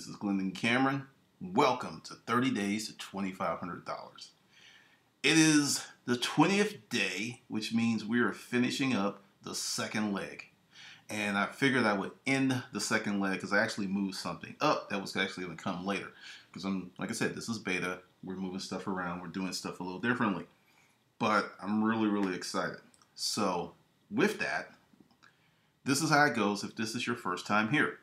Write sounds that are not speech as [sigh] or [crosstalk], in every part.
This is Glendon Cameron. Welcome to 30 Days to $2,500. It is the 20th day, which means we are finishing up the second leg. And I figured I would end the second leg because I actually moved something up that was actually going to come later. Because I'm, like I said, this is beta. We're moving stuff around. We're doing stuff a little differently. But I'm really, really excited. So, with that, this is how it goes if this is your first time here.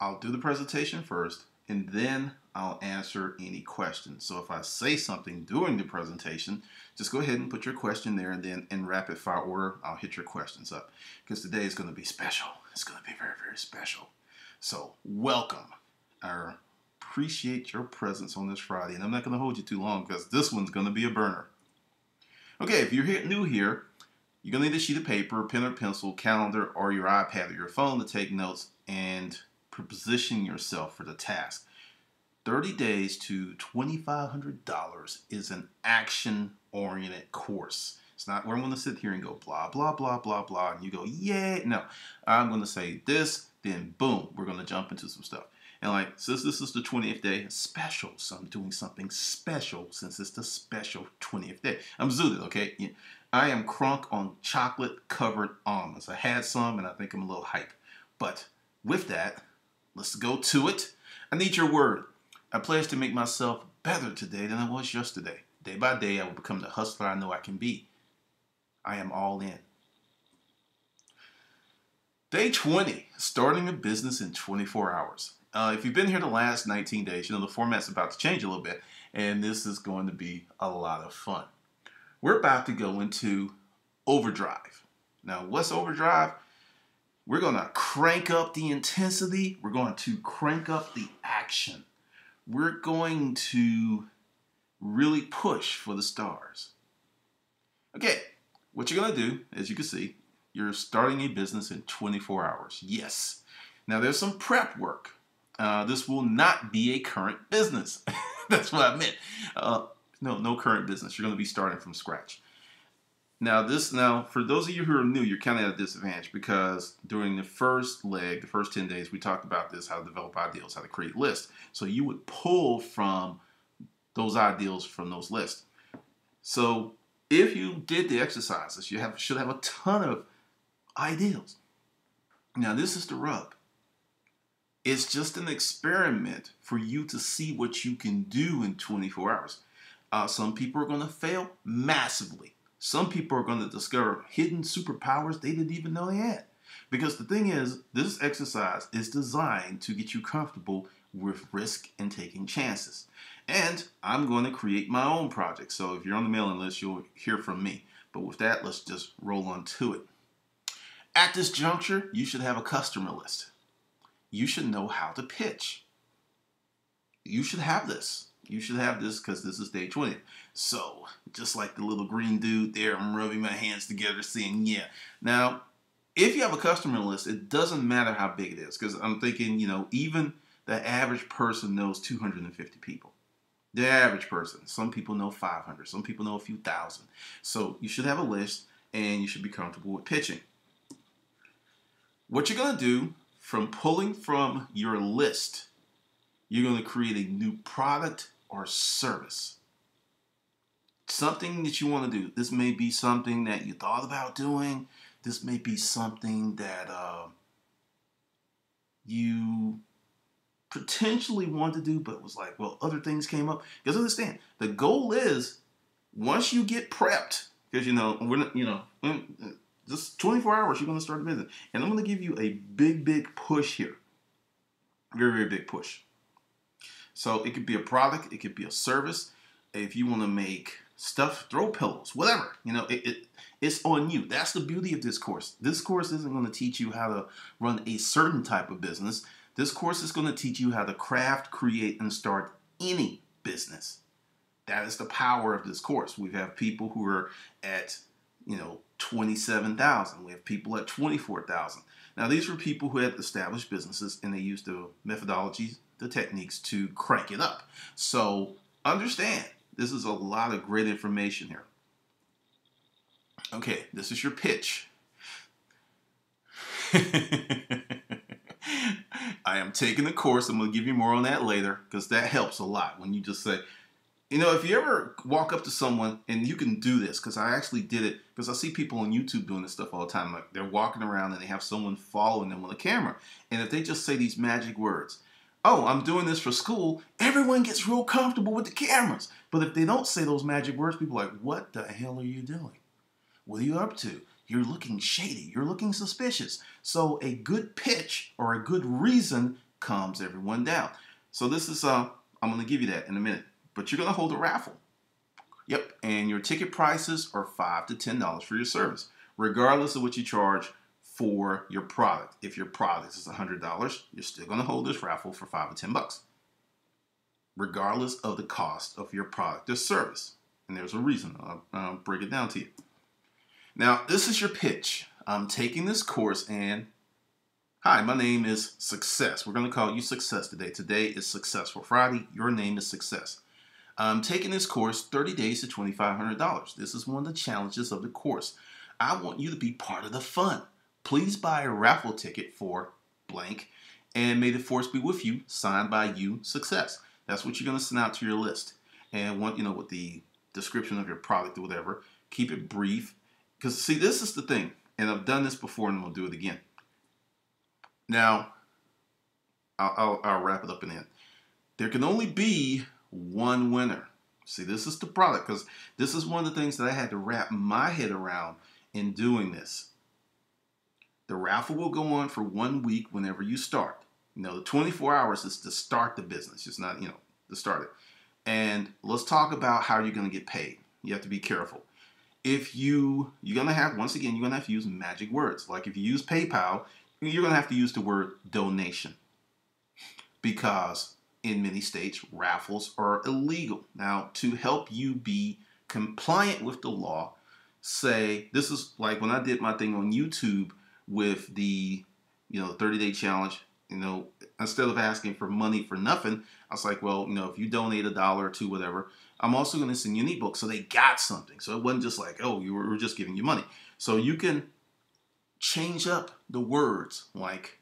I'll do the presentation first, and then I'll answer any questions. So if I say something during the presentation, just go ahead and put your question there, and then in rapid fire order, I'll hit your questions up. Because today is going to be special. It's going to be very, very special. So welcome. I appreciate your presence on this Friday, and I'm not going to hold you too long because this one's going to be a burner. Okay, if you're new here, you're going to need a sheet of paper, pen or pencil, calendar, or your iPad or your phone to take notes and position yourself for the task. 30 Days to $2,500 is an action oriented course. It's not where I'm going to sit here and go blah, blah, blah, blah, blah, and you go, yeah. No, I'm going to say this, then boom, we're going to jump into some stuff. And like, since this is the 20th day, special, so I'm doing something special since it's the special 20th day. I'm zooted, okay? I am crunk on chocolate covered almonds. I had some and I think I'm a little hype. But with that, let's go to it. I need your word. I pledge to make myself better today than I was yesterday. Day by day, I will become the hustler I know I can be. I am all in. Day 20, starting a business in 24 hours. Uh, if you've been here the last 19 days, you know the format's about to change a little bit, and this is going to be a lot of fun. We're about to go into overdrive. Now, what's overdrive? We're going to crank up the intensity, we're going to crank up the action. We're going to really push for the stars. Okay, what you're going to do, as you can see, you're starting a business in 24 hours. Yes. Now, there's some prep work uh, this will not be a current business. [laughs] That's what I meant. Uh, no, no current business. You're going to be starting from scratch. Now, this now for those of you who are new, you're kind of at a disadvantage because during the first leg, the first 10 days, we talked about this, how to develop ideals, how to create lists. So you would pull from those ideals from those lists. So if you did the exercises, you have should have a ton of ideals. Now, this is the rub. It's just an experiment for you to see what you can do in 24 hours. Uh, some people are going to fail massively. Some people are going to discover hidden superpowers they didn't even know they had. Because the thing is, this exercise is designed to get you comfortable with risk and taking chances. And I'm going to create my own project. So if you're on the mailing list, you'll hear from me. But with that, let's just roll on to it. At this juncture, you should have a customer list you should know how to pitch. You should have this. You should have this because this is day 20. So, just like the little green dude there, I'm rubbing my hands together saying, yeah. Now, if you have a customer list, it doesn't matter how big it is because I'm thinking, you know, even the average person knows 250 people. The average person. Some people know 500. Some people know a few thousand. So, you should have a list and you should be comfortable with pitching. What you're going to do from pulling from your list, you're going to create a new product or service. Something that you want to do. This may be something that you thought about doing. This may be something that uh, you potentially want to do, but was like, well, other things came up. Because understand, the goal is once you get prepped, because you know, we're not, you know, just 24 hours, you're going to start a business. And I'm going to give you a big, big push here. Very, very big push. So it could be a product, it could be a service. If you want to make stuff, throw pillows, whatever, you know, it, it it's on you. That's the beauty of this course. This course isn't going to teach you how to run a certain type of business. This course is going to teach you how to craft, create, and start any business. That is the power of this course. We have people who are at, you know, 27,000. We have people at 24,000. Now, these were people who had established businesses and they used the methodologies, the techniques to crank it up. So, understand, this is a lot of great information here. Okay, this is your pitch. [laughs] I am taking the course. I'm going to give you more on that later because that helps a lot when you just say, you know, if you ever walk up to someone and you can do this, because I actually did it, because I see people on YouTube doing this stuff all the time. Like they're walking around and they have someone following them with a camera. And if they just say these magic words, oh, I'm doing this for school, everyone gets real comfortable with the cameras. But if they don't say those magic words, people are like, what the hell are you doing? What are you up to? You're looking shady. You're looking suspicious. So a good pitch or a good reason calms everyone down. So this is, uh, I'm going to give you that in a minute but you're going to hold a raffle. Yep, and your ticket prices are five to ten dollars for your service, regardless of what you charge for your product. If your product is hundred dollars, you're still going to hold this raffle for five or ten bucks, regardless of the cost of your product or service. And there's a reason. I'll, I'll break it down to you. Now, this is your pitch. I'm taking this course and Hi, my name is Success. We're going to call you Success today. Today is Successful Friday. Your name is Success. I'm taking this course 30 days to $2,500. This is one of the challenges of the course. I want you to be part of the fun. Please buy a raffle ticket for blank and may the force be with you, signed by you, success. That's what you're going to send out to your list. And want, you know, with the description of your product or whatever, keep it brief. Because, see, this is the thing, and I've done this before and I'm going to do it again. Now, I'll, I'll, I'll wrap it up the end. There can only be one winner. See, this is the product because this is one of the things that I had to wrap my head around in doing this. The raffle will go on for one week whenever you start. You know, the 24 hours is to start the business, just not, you know, to start it. And let's talk about how you're going to get paid. You have to be careful. If you, you're going to have, once again, you're going to have to use magic words. Like if you use PayPal, you're going to have to use the word donation because in many states, raffles are illegal. Now, to help you be compliant with the law, say this is like when I did my thing on YouTube with the you know 30 day challenge. You know, instead of asking for money for nothing, I was like, well, you know, if you donate a dollar or two, whatever, I'm also going to send you an ebook. So they got something. So it wasn't just like, oh, you were, just giving you money. So you can change up the words like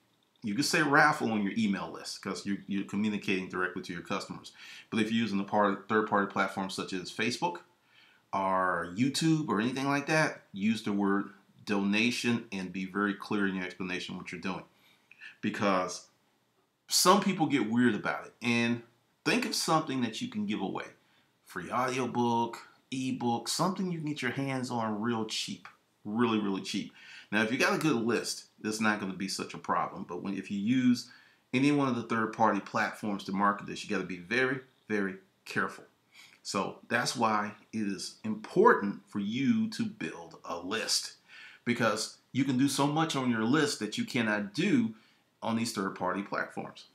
you can say raffle on your email list because you're, you're, communicating directly to your customers. But if you're using a part, third-party platforms such as Facebook or YouTube or anything like that, use the word donation and be very clear in your explanation what you're doing. Because some people get weird about it. And think of something that you can give away. Free audiobook, ebook, something you can get your hands on real cheap. Really, really cheap. Now, if you got a good list, it's not going to be such a problem. But when if you use any one of the third-party platforms to market this, you got to be very, very careful. So that's why it is important for you to build a list because you can do so much on your list that you cannot do on these third-party platforms.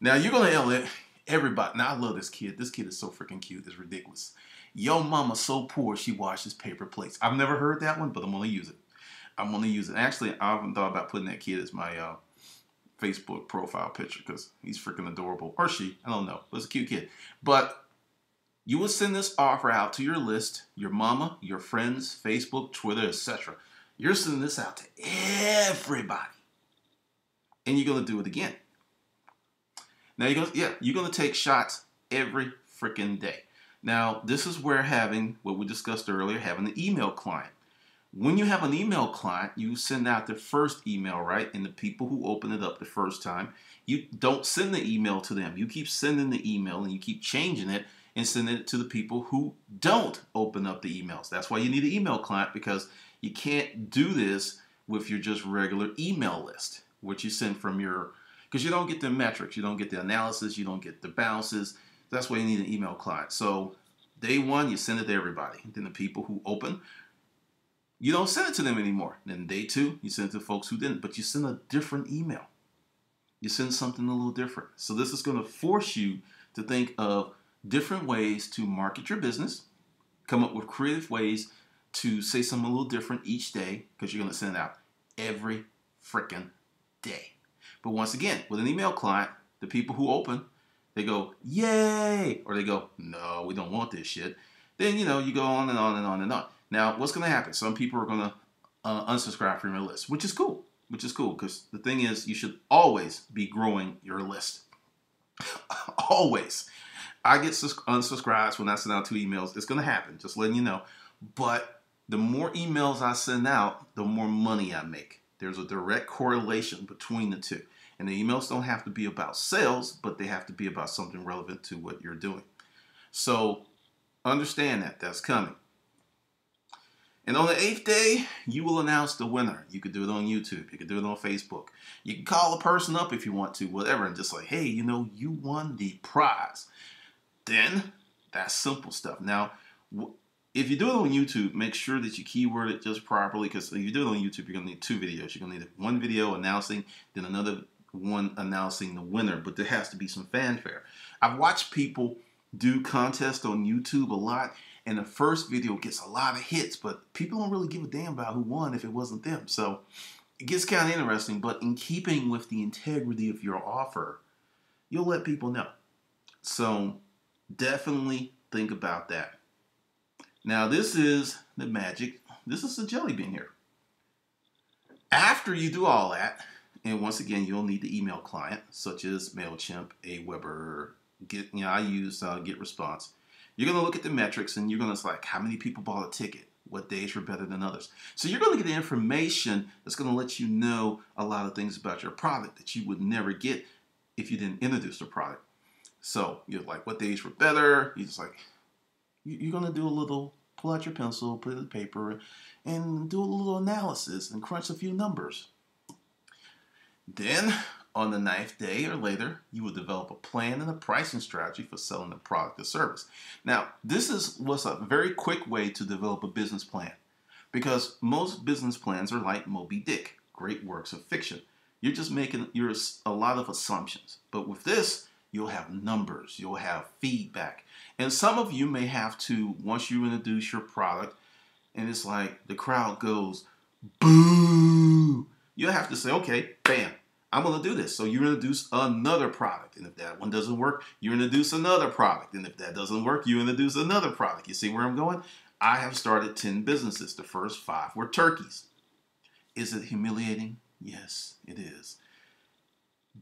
Now you're yell at everybody. Now I love this kid. This kid is so freaking cute. It's ridiculous. Yo mama so poor she washes paper plates. I've never heard that one, but I'm gonna use it. I'm gonna use it. Actually, I haven't thought about putting that kid as my uh, Facebook profile picture because he's freaking adorable, or she. I don't know. But it's a cute kid. But you will send this offer out to your list, your mama, your friends, Facebook, Twitter, etc. You're sending this out to everybody, and you're gonna do it again. Now you're gonna yeah you're gonna take shots every freaking day. Now this is where having what we discussed earlier, having an email client. When you have an email client, you send out the first email, right? And the people who open it up the first time, you don't send the email to them. You keep sending the email and you keep changing it and sending it to the people who don't open up the emails. That's why you need an email client because you can't do this with your just regular email list, which you send from your, because you don't get the metrics, you don't get the analysis, you don't get the bounces. That's why you need an email client. So day one, you send it to everybody. Then the people who open you don't send it to them anymore. Then day two, you send it to folks who didn't, but you send a different email. You send something a little different. So this is going to force you to think of different ways to market your business, come up with creative ways to say something a little different each day because you're going to send it out every freaking day. But once again, with an email client, the people who open, they go, yay, or they go, no, we don't want this shit. Then, you know, you go on and on and on and on. Now, what's going to happen? Some people are going to uh, unsubscribe from your list, which is cool. which is cool because the thing is, you should always be growing your list. [laughs] always. I get unsubscribes when I send out two emails. It's going to happen, just letting you know. But the more emails I send out, the more money I make. There's a direct correlation between the two. And the emails don't have to be about sales, but they have to be about something relevant to what you're doing. So understand that that's coming. And on the eighth day, you will announce the winner. You could do it on YouTube. You could do it on Facebook. You can call a person up if you want to, whatever, and just like, hey, you know, you won the prize. Then that's simple stuff. Now, if you do it on YouTube, make sure that you keyword it just properly because if you do it on YouTube, you're going to need two videos. You're going to need one video announcing, then another one announcing the winner, but there has to be some fanfare. I've watched people do contests on YouTube a lot, and the first video gets a lot of hits, but people don't really give a damn about who won if it wasn't them. So it gets kind of interesting, but in keeping with the integrity of your offer, you'll let people know. So definitely think about that. Now, this is the magic. This is the jelly bean here. After you do all that, and once again, you'll need the email client, such as MailChimp, Aweber, Get, you know, I use uh, Get Response. You're going to look at the metrics and you're going to like how many people bought a ticket, what days were better than others. So you're going to get the information that's going to let you know a lot of things about your product that you would never get if you didn't introduce the product. So you're like, what days were better? You're just like, you're going to do a little, pull out your pencil, put it in paper, and do a little analysis and crunch a few numbers. Then on the ninth day or later, you will develop a plan and a pricing strategy for selling the product or service. Now, this is what's a very quick way to develop a business plan because most business plans are like Moby Dick, great works of fiction. You're just making you're a lot of assumptions. But with this, you'll have numbers, you'll have feedback. And some of you may have to, once you introduce your product, and it's like the crowd goes, boo, you'll have to say, okay, bam, I'm going to do this. So you introduce another product. And if that one doesn't work, you introduce another product. And if that doesn't work, you introduce another product. You see where I'm going? I have started 10 businesses. The first five were turkeys. Is it humiliating? Yes, it is.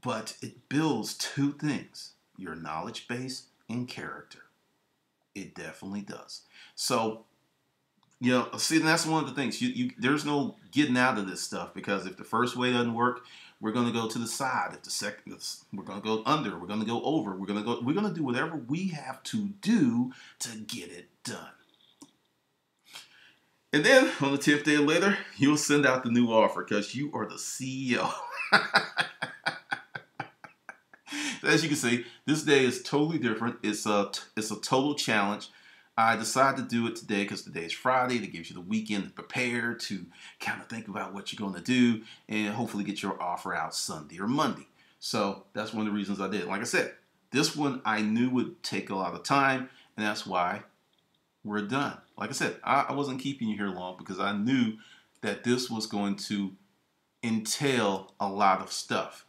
But it builds two things your knowledge base and character. It definitely does. So, you know, see, that's one of the things. You, you, there's no getting out of this stuff because if the first way doesn't work, we're going to go to the side. If the second, we're going to go under. We're going to go over. We're going to go. We're going to do whatever we have to do to get it done. And then on the 10th day later, you'll send out the new offer because you are the CEO. [laughs] As you can see, this day is totally different. It's a it's a total challenge. I decided to do it today because today is Friday. That gives you the weekend to prepare, to kind of think about what you're going to do, and hopefully get your offer out Sunday or Monday. So that's one of the reasons I did. Like I said, this one I knew would take a lot of time, and that's why we're done. Like I said, I, I wasn't keeping you here long because I knew that this was going to entail a lot of stuff.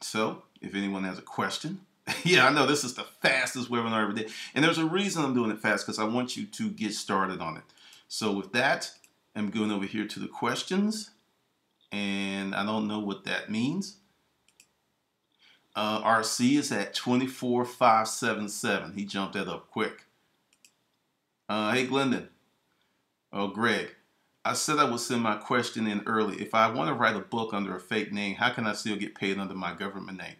So if anyone has a question, [laughs] yeah, I know this is the fastest webinar ever did. And there's a reason I'm doing it fast because I want you to get started on it. So with that, I'm going over here to the questions. And I don't know what that means. Uh, RC is at 24577. He jumped that up quick. Uh, hey, Glendon. Oh, Greg. I said I would send my question in early. If I want to write a book under a fake name, how can I still get paid under my government name?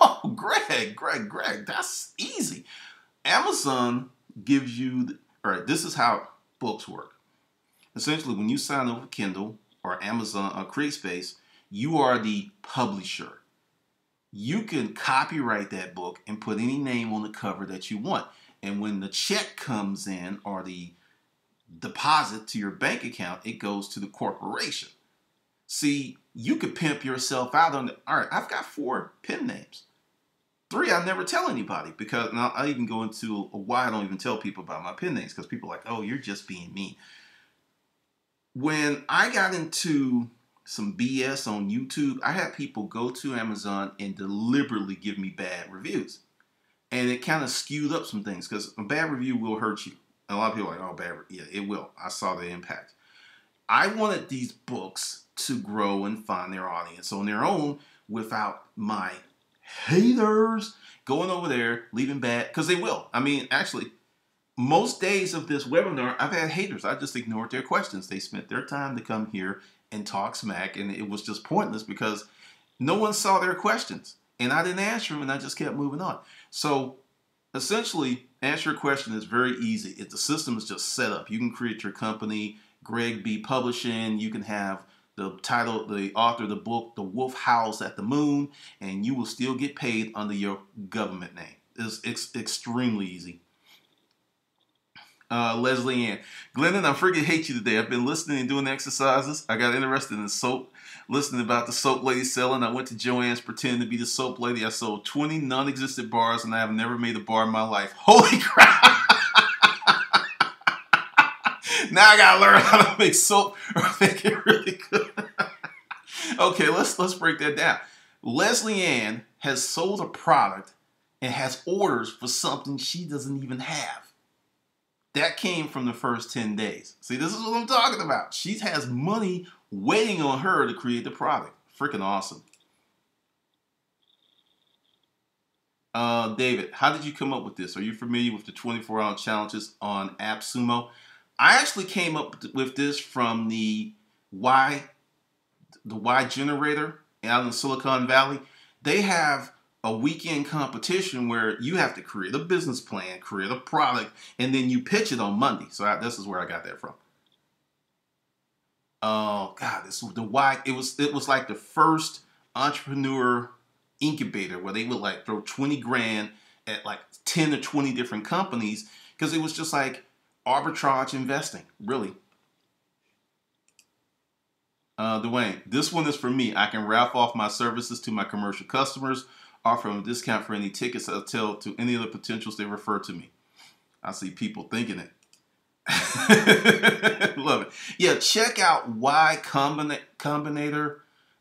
[laughs] Oh, Greg, Greg, Greg, that's easy. Amazon gives you, the, all right, this is how books work. Essentially, when you sign up with Kindle or Amazon or CreateSpace, you are the publisher. You can copyright that book and put any name on the cover that you want. And when the check comes in or the deposit to your bank account, it goes to the corporation. See, you could pimp yourself out on the, all right, I've got four pen names. Three, I never tell anybody because now I even go into why I don't even tell people about my pen names because people are like, oh, you're just being mean. When I got into some BS on YouTube, I had people go to Amazon and deliberately give me bad reviews. And it kind of skewed up some things because a bad review will hurt you. And a lot of people are like, oh, bad. Yeah, it will. I saw the impact. I wanted these books to grow and find their audience on their own without my haters going over there, leaving bad, because they will. I mean, actually, most days of this webinar, I've had haters. I just ignored their questions. They spent their time to come here and talk smack, and it was just pointless because no one saw their questions. And I didn't answer them, and I just kept moving on. So essentially, answer your question is very easy. If the system is just set up, you can create your company, Greg B Publishing, you can have the title, the author of the book, The Wolf Howls at the Moon, and you will still get paid under your government name. It's, it's extremely easy. Uh, Leslie Ann. Glendon, I freaking hate you today. I've been listening and doing exercises. I got interested in soap, listening about the soap lady selling. I went to Joanne's pretending to be the soap lady. I sold 20 non existent bars and I have never made a bar in my life. [laughs] Holy crap! Now I gotta learn how to make soap [laughs] or make it really good. [laughs] okay, let's let's break that down. Leslie Ann has sold a product and has orders for something she doesn't even have. That came from the first 10 days. See, this is what I'm talking about. She has money waiting on her to create the product. Freaking awesome. Uh, David, how did you come up with this? Are you familiar with the 24 hour challenges on AppSumo? I actually came up with this from the Y, the Y generator out in Silicon Valley. They have a weekend competition where you have to create a business plan, create a product, and then you pitch it on Monday. So I, this is where I got that from. Oh God, this the why it was it was like the first entrepreneur incubator where they would like throw 20 grand at like 10 or 20 different companies because it was just like arbitrage investing, really. Uh, Dwayne, this one is for me. I can raffle off my services to my commercial customers offer them a discount for any tickets I tell to any of the potentials they refer to me. I see people thinking it. [laughs] Love it. Yeah, check out Y Combina- Combinator.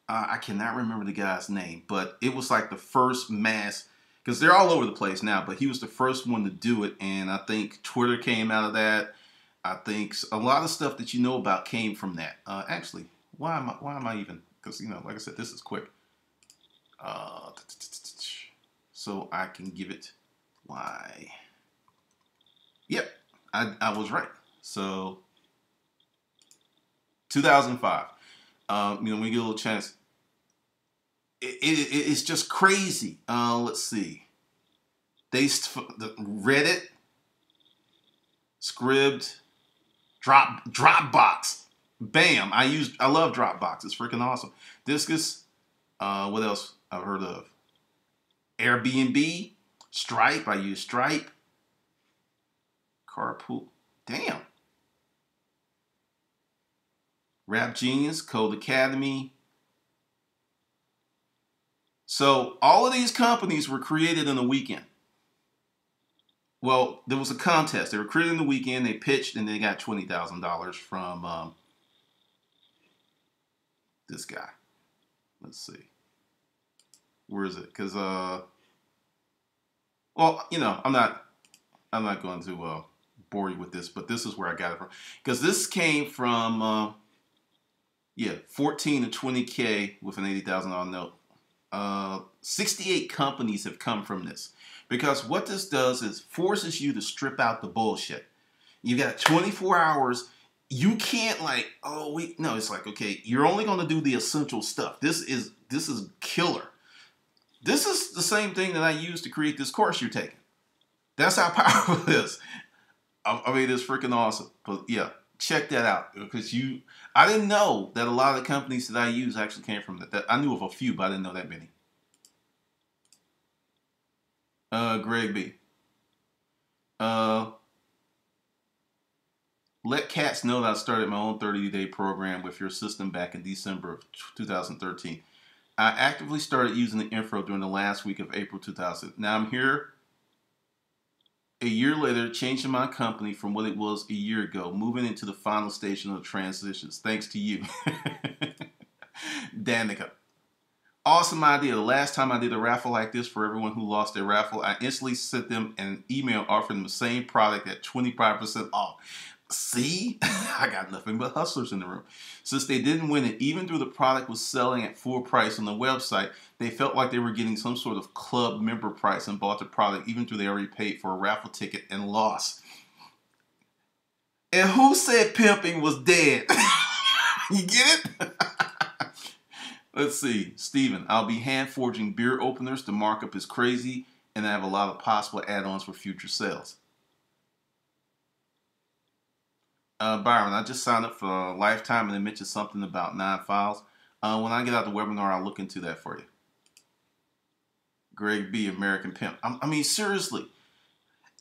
Uh, I cannot remember the guy's name, but it was like the first mass because they're all over the place now. But he was the first one to do it, and I think Twitter came out of that. I think a lot of stuff that you know about came from that. Uh, actually, why am I? Why am I even? Because you know, like I said, this is quick. Uh, so I can give it Y. Yep, I, I was right. So 2005. Um, you know, when you get a little chance, it, it, it's just crazy. Uh, let's see. They the Reddit, Scribd, Drop Dropbox. Bam! I use I love Dropbox. It's freaking awesome. Disqus. Uh, what else I've heard of? Airbnb, Stripe. I use Stripe. Carpool. Damn. Rap Genius, Codecademy. So all of these companies were created in the weekend. Well, there was a contest. They were created in the weekend. They pitched and they got twenty thousand dollars from um, this guy. Let's see where is it? Because uh, well, you know, I'm not, I'm not going to uh, bore you with this, but this is where I got it from. Because this came from, uh, yeah, 14 to 20k with an eighty thousand dollar note. Uh, 68 companies have come from this because what this does is forces you to strip out the bullshit. You got 24 hours. You can't like, oh wait, no. It's like okay, you're only going to do the essential stuff. This is this is killer. This is the same thing that I used to create this course you're taking. That's how [laughs] powerful it is. I, I mean, it's freaking awesome. But yeah, check that out because you. I didn't know that a lot of the companies that I use actually came from that. that I knew of a few, but I didn't know that many. Uh, Greg B. Uh, let cats know that I started my own 30 day program with your system back in December of 2013. I actively started using the info during the last week of April 2000. Now I'm here a year later, changing my company from what it was a year ago, moving into the final station of transitions. Thanks to you, [laughs] Danica. Awesome idea. The last time I did a raffle like this for everyone who lost their raffle, I instantly sent them an email offering the same product at 25% off. See, [laughs] I got nothing but hustlers in the room. Since they didn't win it, even though the product was selling at full price on the website, they felt like they were getting some sort of club member price and bought the product, even though they already paid for a raffle ticket and lost. And who said pimping was dead? [laughs] you get it? [laughs] Let's see. Steven, I'll be hand forging beer openers. The markup is crazy, and I have a lot of possible add ons for future sales. Uh, Byron, I just signed up for lifetime and they mentioned something about nine files. Uh, when I get out the webinar, I'll look into that for you. Greg B, American Pimp. I, I mean, seriously,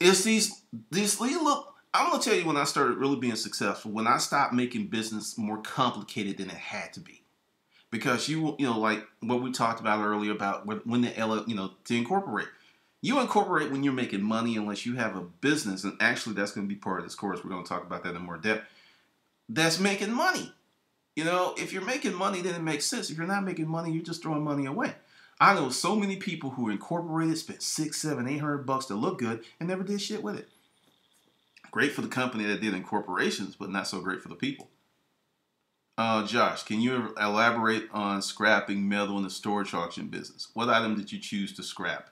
it's these these look. I'm gonna tell you when I started really being successful. When I stopped making business more complicated than it had to be, because you you know like what we talked about earlier about when the you know to incorporate. You incorporate when you're making money unless you have a business, and actually that's going to be part of this course. We're going to talk about that in more depth. That's making money. You know, if you're making money, then it makes sense. If you're not making money, you're just throwing money away. I know so many people who incorporated, spent six, seven, eight hundred bucks to look good, and never did shit with it. Great for the company that did incorporations, but not so great for the people. Uh, Josh, can you elaborate on scrapping metal in the storage auction business? What item did you choose to scrap?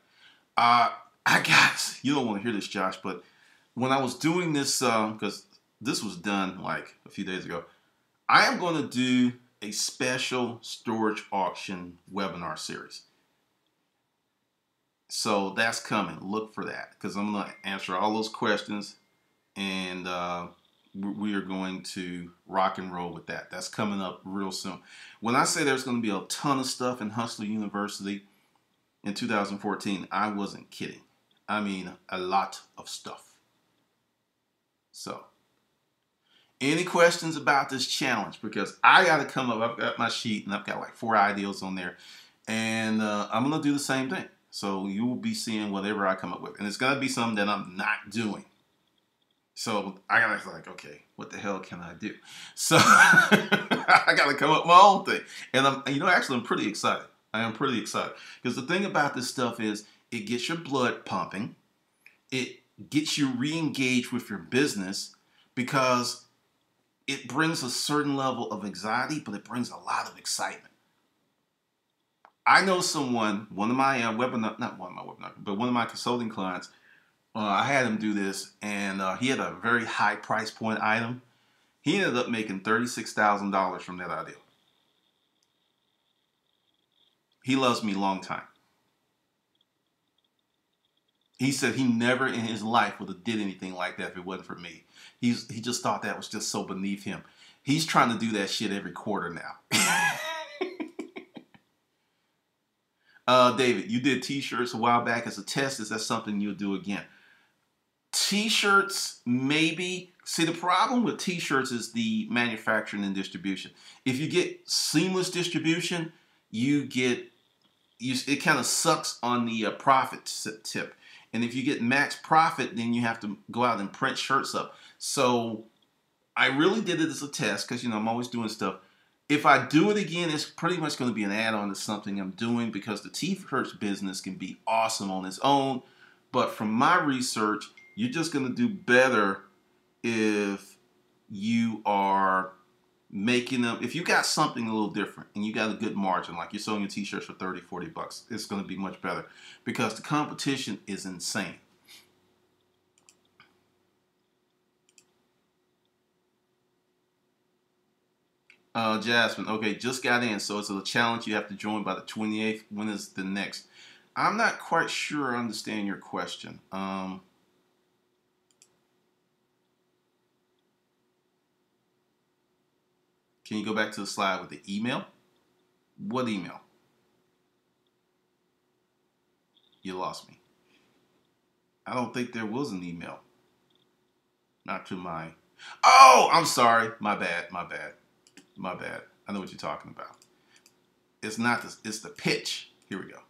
Uh, [laughs] I got, you don't want to hear this, Josh, but when I was doing this, because uh, this was done like a few days ago, I am going to do a special storage auction webinar series. So that's coming. Look for that because I'm going to answer all those questions and uh, we are going to rock and roll with that. That's coming up real soon. When I say there's going to be a ton of stuff in Hustler University in 2014, I wasn't kidding. I mean, a lot of stuff. So, any questions about this challenge? Because I got to come up, I've got my sheet and I've got like four ideals on there. And uh, I'm going to do the same thing. So, you will be seeing whatever I come up with. And it's going to be something that I'm not doing. So I gotta like, okay, what the hell can I do? So [laughs] I gotta come up with my own thing. And I'm you know, actually I'm pretty excited. I am pretty excited. Because the thing about this stuff is it gets your blood pumping. It gets you re-engaged with your business because it brings a certain level of anxiety, but it brings a lot of excitement. I know someone, one of my uh, webinar, not one of my webinar, but one of my consulting clients uh, I had him do this, and uh, he had a very high price point item. He ended up making $36,000 from that idea. He loves me long time. He said he never in his life would have did anything like that if it wasn't for me. He's he just thought that was just so beneath him. He's trying to do that shit every quarter now. [laughs] uh, David, you did t-shirts a while back as a test. Is that something you'll do again? T-shirts, maybe. See, the problem with T-shirts is the manufacturing and distribution. If you get seamless distribution, you get you, it kind of sucks on the uh, profit tip. And if you get max profit, then you have to go out and print shirts up. So I really did it as a test because you know I'm always doing stuff. If I do it again, it's pretty much going to be an add-on to something I'm doing because the T-shirts business can be awesome on its own. But from my research, you're just going to do better if you are making them if you got something a little different and you got a good margin like you're selling your t-shirts for 30 40 bucks it's going to be much better because the competition is insane. Uh, jasmine okay just got in so it's a challenge you have to join by the 28th when is the next? I'm not quite sure i understand your question. Um, Can you go back to the slide with the email? What email? You lost me. I don't think there was an email. Not to my. Oh, I'm sorry. My bad. My bad. My bad. I know what you're talking about. It's not this. It's the pitch. Here we go.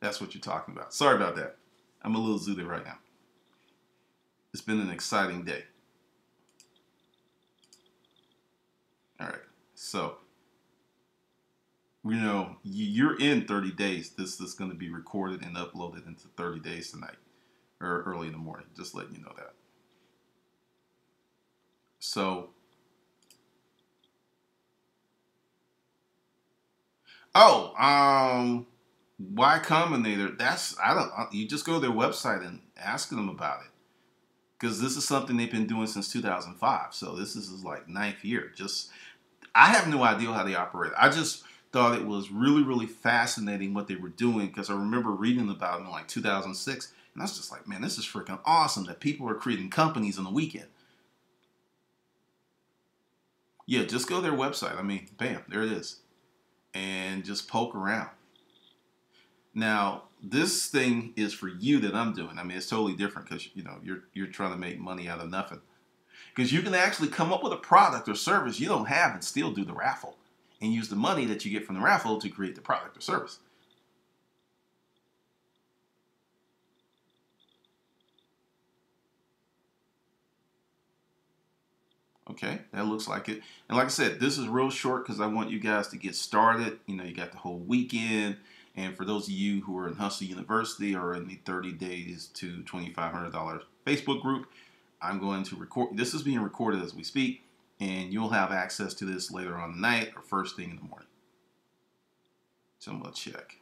That's what you're talking about. Sorry about that. I'm a little zooted right now. It's been an exciting day. All right. So, you know, you're in 30 days. This is going to be recorded and uploaded into 30 days tonight or early in the morning. Just letting you know that. So, oh, um, Y Combinator. That's I don't. uh, You just go to their website and ask them about it because this is something they've been doing since 2005. So this is like ninth year. Just I have no idea how they operate. I just thought it was really, really fascinating what they were doing because I remember reading about it in like 2006, and I was just like, man, this is freaking awesome that people are creating companies on the weekend. Yeah, just go to their website. I mean, bam, there it is, and just poke around. Now, this thing is for you that I'm doing. I mean, it's totally different because you know you're you're trying to make money out of nothing. Because you can actually come up with a product or service you don't have and still do the raffle and use the money that you get from the raffle to create the product or service. Okay, that looks like it. And like I said, this is real short because I want you guys to get started. You know, you got the whole weekend. And for those of you who are in Hustle University or in the 30 days to $2,500 Facebook group, I'm going to record. This is being recorded as we speak, and you'll have access to this later on night or first thing in the morning. So I'm going to check.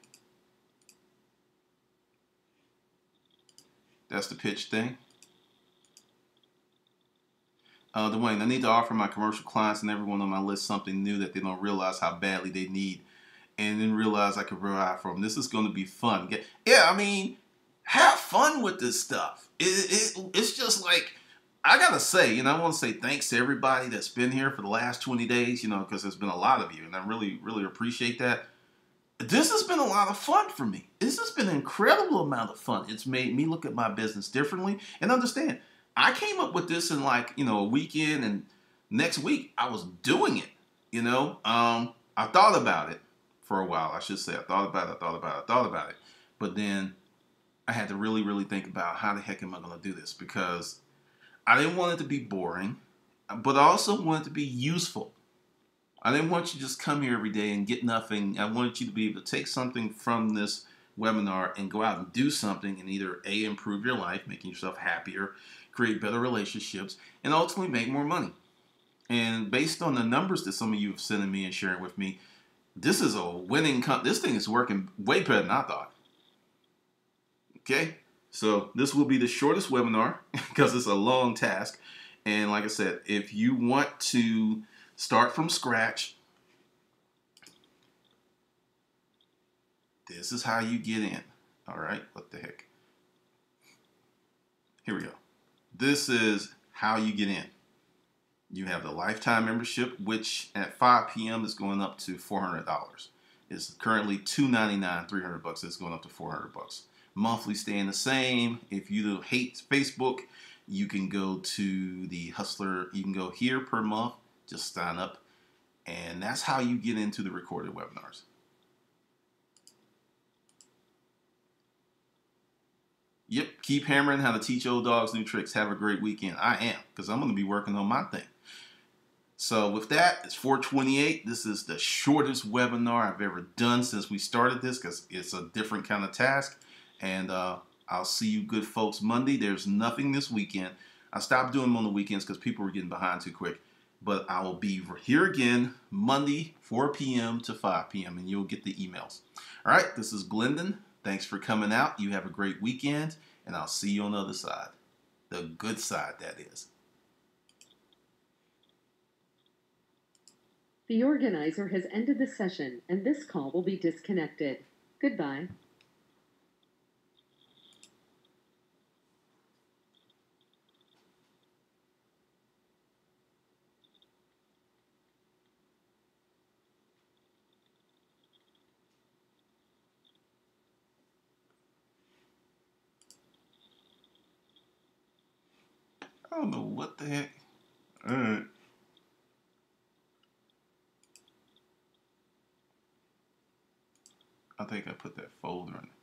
That's the pitch thing. Uh, Dwayne, I need to offer my commercial clients and everyone on my list something new that they don't realize how badly they need and then realize I could provide for them. This is going to be fun. Yeah, I mean, have fun with this stuff. It, it, it's just like, I got to say, you know, I want to say thanks to everybody that's been here for the last 20 days, you know, because there's been a lot of you, and I really, really appreciate that. This has been a lot of fun for me. This has been an incredible amount of fun. It's made me look at my business differently and understand I came up with this in like, you know, a weekend and next week I was doing it, you know. Um, I thought about it for a while. I should say I thought about it, I thought about it, I thought about it. But then I had to really, really think about how the heck am I going to do this because I didn't want it to be boring, but I also wanted it to be useful. I didn't want you to just come here every day and get nothing. I wanted you to be able to take something from this webinar and go out and do something and either A, improve your life, making yourself happier, create better relationships, and ultimately make more money. And based on the numbers that some of you have sent me and sharing with me, this is a winning. This thing is working way better than I thought. Okay, so this will be the shortest webinar [laughs] because it's a long task. And like I said, if you want to start from scratch, this is how you get in. All right, what the heck? Here we go. This is how you get in. You have the lifetime membership, which at 5 p.m. is going up to $400. It's currently 299, 300 bucks. It's going up to 400 bucks. Monthly staying the same. If you hate Facebook, you can go to the Hustler. You can go here per month. Just sign up, and that's how you get into the recorded webinars. Yep, keep hammering how to teach old dogs new tricks. Have a great weekend. I am, because I'm going to be working on my thing. So with that, it's 428. This is the shortest webinar I've ever done since we started this because it's a different kind of task. And uh, I'll see you good folks Monday. There's nothing this weekend. I stopped doing them on the weekends because people were getting behind too quick. But I will be here again Monday, 4 p.m. to 5 p.m. and you'll get the emails. All right, this is Glendon. Thanks for coming out. You have a great weekend, and I'll see you on the other side. The good side, that is. The organizer has ended the session, and this call will be disconnected. Goodbye. I don't know what the heck. All right. I think I put that folder in.